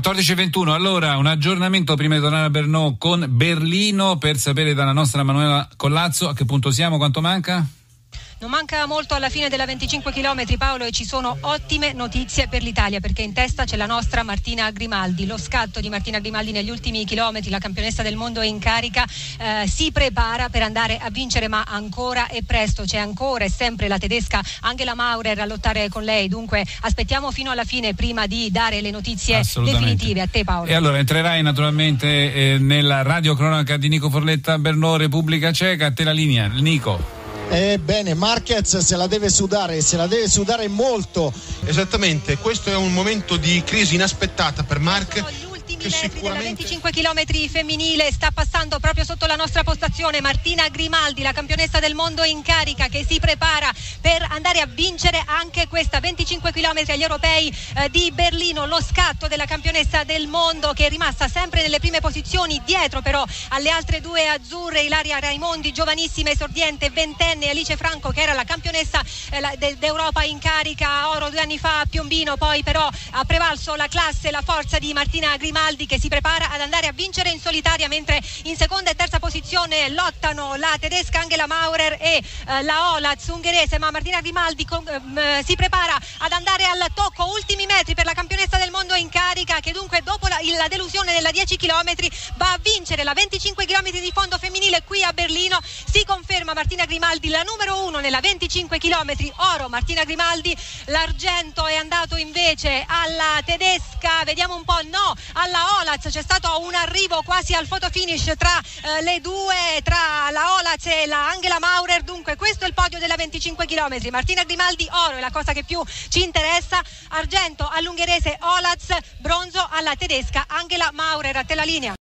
14.21, allora un aggiornamento prima di tornare a Brno con Berlino per sapere dalla nostra Manuela Collazzo. A che punto siamo, quanto manca? Non manca molto alla fine della 25 km Paolo e ci sono ottime notizie per l'Italia perché in testa c'è la nostra Martina Grimaldi. Lo scatto di Martina Grimaldi negli ultimi chilometri, la campionessa del mondo in carica, eh, si prepara per andare a vincere ma ancora è presto, c'è ancora e sempre la tedesca Angela Maurer a lottare con lei, dunque aspettiamo fino alla fine prima di dare le notizie definitive. A te Paolo. E allora entrerai naturalmente eh, nella radio cronaca di Nico Forletta, Bernò, Repubblica Ceca, a te la linea, Nico. Ebbene, Marquez se la deve sudare, se la deve sudare molto. Esattamente, questo è un momento di crisi inaspettata per Marquez ultimi metri della 25 km femminile sta passando proprio sotto la nostra postazione Martina Grimaldi, la campionessa del mondo in carica che si prepara per andare a vincere anche questa 25 km agli europei eh, di Berlino, lo scatto della campionessa del mondo che è rimasta sempre nelle prime posizioni dietro però alle altre due azzurre, Ilaria Raimondi, giovanissima esordiente, ventenne, Alice Franco che era la campionessa eh, d'Europa in carica, oro due anni fa a Piombino, poi però ha prevalso la classe e la forza di Martina Grimaldi che si prepara ad andare a vincere in solitaria mentre in seconda e terza posizione lottano la tedesca Angela Maurer e eh, la Olaz ungherese ma Martina Grimaldi con, eh, si prepara ad andare al tocco ultimi metri per la campionessa del mondo in carica che dunque la, delusione della 10 km va a vincere la 25 km di fondo femminile qui a Berlino si conferma Martina Grimaldi la numero uno nella 25 km oro Martina Grimaldi l'argento è andato invece alla tedesca vediamo un po' no alla Olaz c'è stato un arrivo quasi al photo finish tra eh, le due, tra la Olaz e la Angela Maurer. Dunque, questo è il podio della 25 km. Martina Grimaldi, oro è la cosa che più ci interessa. Argento all'ungherese Olaz, bronzo alla tedesca Angela Maurer. A te la linea.